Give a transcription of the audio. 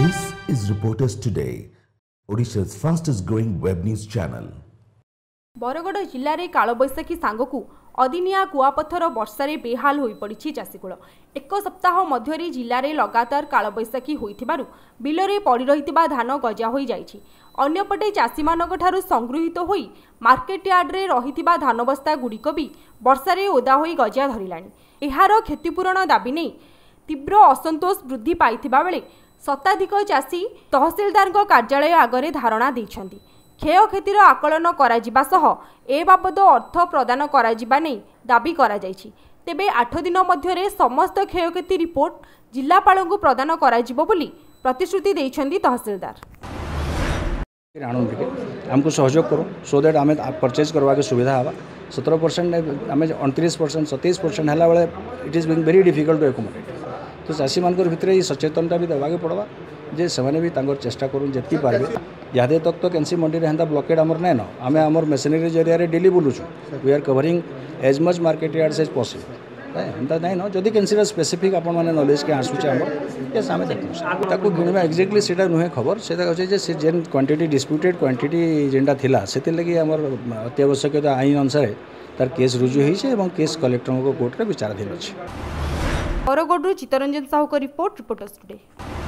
This is Reporters Today, Odisha's fastest growing web news channel. Bargarh ଜିଲ୍ଲାରେ କାଳବୈଶାଖୀ ସାଙ୍ଗକୁ ଅଦିନିଆ କୁଆପଥର ବର୍ଷାରେ ବେହାଲ ହୋଇପଡ଼ିଛି ଚାଷୀକୁଳ ଏକ ସପ୍ତାହ ମଧ୍ୟରେ ଜିଲ୍ଲାରେ ଲଗାତାର କାଳବୈଶାଖୀ ହୋଇଥିବାରୁ ବିଲରେ ପଡ଼ି ରହିଥିବା ଧାନ ଗଜା ହୋଇଯାଇଛି ଅନ୍ୟପଟେ ଚାଷୀମାନଙ୍କଠାରୁ ସଂଗୃହୀତ ହୋଇ ମାର୍କେଟ ୟାର୍ଡ଼ରେ ରହିଥିବା ଧାନବସ୍ତାଗୁଡ଼ିକ ବି ବର୍ଷାରେ ଓଦା ହୋଇ ଗଜା ଧରିଲାଣି ଏହାର କ୍ଷତିପୂରଣ ଦାବି ନେଇ ତୀବ୍ର ଅସନ୍ତୋଷ ବୃଦ୍ଧି ପାଇଥିବା ବେଳେ ଶତାଧିକ ଚାଷୀ ତହସିଲଦାରଙ୍କ କାର୍ଯ୍ୟାଳୟ ଆଗରେ ଧାରଣା ଦେଇଛନ୍ତି କ୍ଷୟକ୍ଷତିର ଆକଳନ କରାଯିବା ସହ ଏ ବାବଦ ଅର୍ଥ ପ୍ରଦାନ କରାଯିବା ନେଇ ଦାବି କରାଯାଇଛି ତେବେ ଆଠ ଦିନ ମଧ୍ୟରେ ସମସ୍ତ କ୍ଷୟକ୍ଷତି ରିପୋର୍ଟ ଜିଲ୍ଲାପାଳଙ୍କୁ ପ୍ରଦାନ କରାଯିବ ବୋଲି ପ୍ରତିଶ୍ରୁତି ଦେଇଛନ୍ତି ତହସିଲଦାର ଆମକୁ ସହଯୋଗ କରୁ ସୋ ଦ୍ୟାଟ୍ ଆମେ ପରଚେଜ୍ କରବାକେ ସୁବିଧା ହେବା ସତର ପରସେଣ୍ଟ ଆମେ ଅଣତିରିଶ ପରସେଣ୍ଟ ସତେଇଶ ପରସେଣ୍ଟ ହେଲା ବେଳେ it is being very difficult to accommodate तो चाषी मान ये सचेतनता भी देवाके पड़वा जे से भी चेषा करूँ जी पारे यादे तक तो कैंसी मंडी में ब्लकेड आम नाइन आम आम मेसनरी जरिया daily बुलूँ we are covering as much market yard as possible एमता nine जब कैंसी स्पेसीफिक आप नलेज क्या आसूचे आम ये आम देखा किणवा एक्जाक्टली नुहे खबर से जेन क्वांटीट डिस्प्यूटेड क्वांटीट जेनटा था से आम अत्यावश्यकता आईन अनुसार तार केस रुजुई और केस कलेक्टर कोर्ट में विचाराधीन अच्छी ବରଗଡ଼ରୁ ଚିତ୍ତରଞ୍ଜନ ସାହୁଙ୍କ ରିପୋର୍ଟ ରିପୋର୍ଟର୍ସ ଟୁଡେ